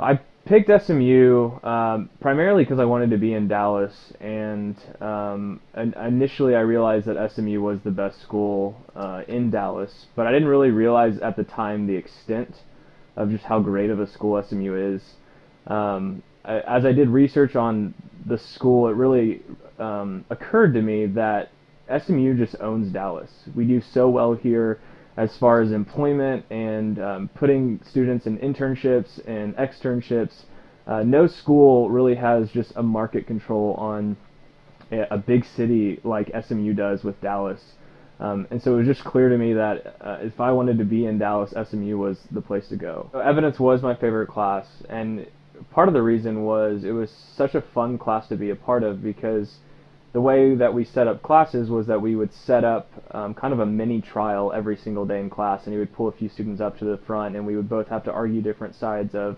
I picked SMU um, primarily because I wanted to be in Dallas, and um, initially I realized that SMU was the best school uh, in Dallas, but I didn't really realize at the time the extent of just how great of a school SMU is. Um, I, as I did research on the school, it really um, occurred to me that SMU just owns Dallas. We do so well here as far as employment and um, putting students in internships and externships. Uh, no school really has just a market control on a, big city like SMU does with Dallas. Um, and so it was just clear to me that uh, if I wanted to be in Dallas, SMU was the place to go. So evidence was my favorite class, and part of the reason was it was such a fun class to be a part of because the way that we set up classes was that we would set up um, kind of a mini trial every single day in class, and he would pull a few students up to the front, and we would both have to argue different sides of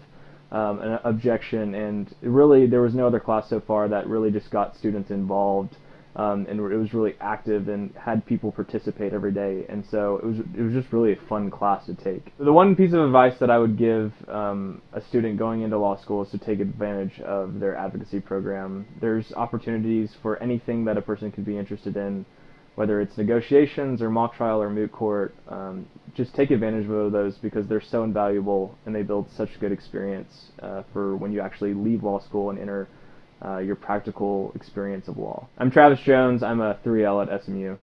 um, an objection. And really, there was no other class so far that really just got students involved um, and it was really active and had people participate every day. And so it was it was just really a fun class to take. The one piece of advice that I would give um, a student going into law school is to take advantage of their advocacy program. There's opportunities for anything that a person could be interested in, whether it's negotiations or mock trial or moot court. Um, just take advantage of those because they're so invaluable and they build such good experience uh, for when you actually leave law school and enter uh, your practical experience of law. I'm Travis Jones. I'm a 3L at SMU.